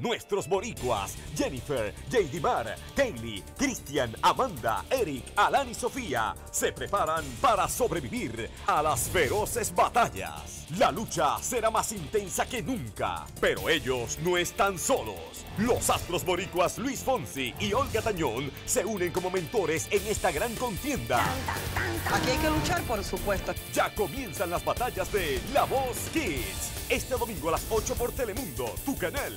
Nuestros boricuas, Jennifer, JD Mar, Kaylee, Christian, Amanda, Eric, Alan y Sofía, se preparan para sobrevivir a las feroces batallas. La lucha será más intensa que nunca, pero ellos no están solos. Los astros boricuas Luis Fonsi y Olga Tañón se unen como mentores en esta gran contienda. Aquí hay que luchar, por supuesto. Ya comienzan las batallas de La Voz Kids. Este domingo a las 8 por Telemundo, tu canal.